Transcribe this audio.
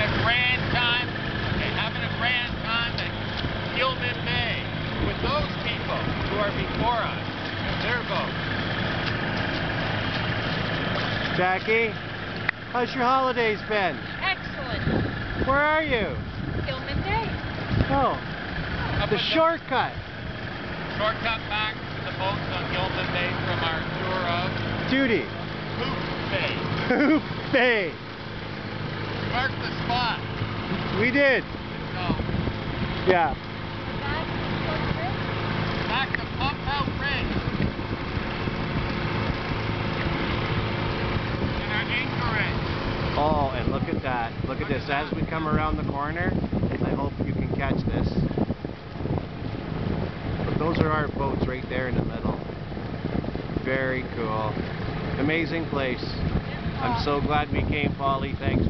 having a grand time. Okay, having a grand time at Gilman Bay with those people who are before us. Their boat. Jackie, how's your holidays been? Excellent. Where are you? Gilman Bay. Oh, Up the at shortcut. Shortcut back to the boats on Gilman Bay from our tour of Duty. Hoop Bay. Hoop Bay. Mark the spot. We did. So, Yeah. back to Pump Out Ridge. And our anchorage. Oh, and look at that. Look at this. As we come around the corner, I hope you can catch this. But those are our boats right there in the middle. Very cool. Amazing place. I'm so glad we came, Polly. Thanks,